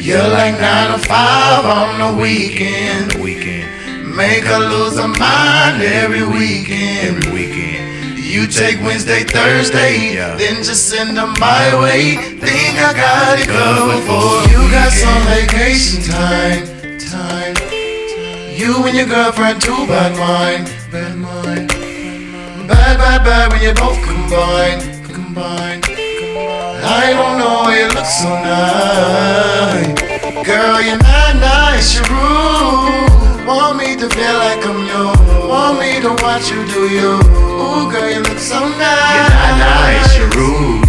You're like nine to five on the weekend. Weekend, Make her lose her mind every weekend. every weekend. You take Wednesday, Thursday, Yeah. then just send them my way. Think I got it covered for you. Got some vacation time, time. You and your girlfriend too bad mind, bad mind. Bad, bad, bad when you both combine, combine. I don't know, you look so nice. Girl, you're not nice, you're rude. Want me to feel like I'm yours. Want me to watch you do you. Ooh, girl, you look so nice. You're not nice, you're rude.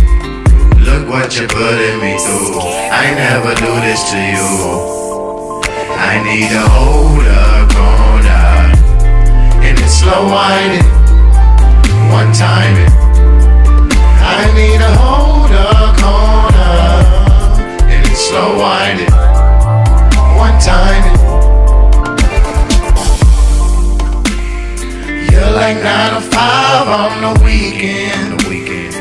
Look what you're putting me through. I never do this to you. I need a holder, corner, And it's slow winding, like nine to five on the weekend. the weekend,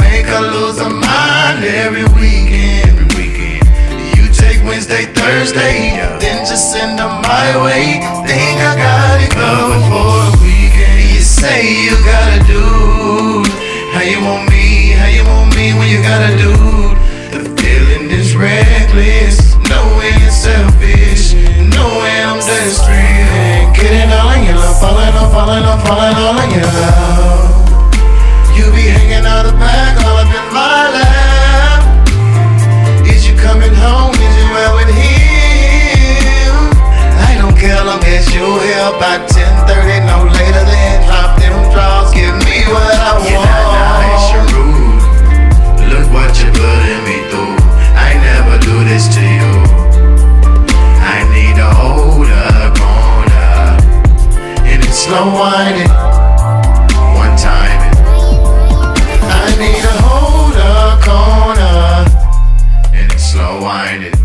Make her lose her mind every weekend. every weekend. You take Wednesday, Thursday, Yeah. then just send them my way. Think I got it covered for a weekend. You say you gotta do how you want me, how you want me when you gotta do. The feeling is reckless, knowing you're selfish, knowing I'm desperate. Getting all in love, falling, I'm falling, I'm falling all in your. You be hanging out the back, all up in my lap. Is you coming home? Is you out with him? I don't care long as you here by 10:30, no later than drop them draws. Give me what I You're not nice, want. you're rude. Look what you're putting me through. I never do this to you. I need a holder, corner, And it's slow winding, mind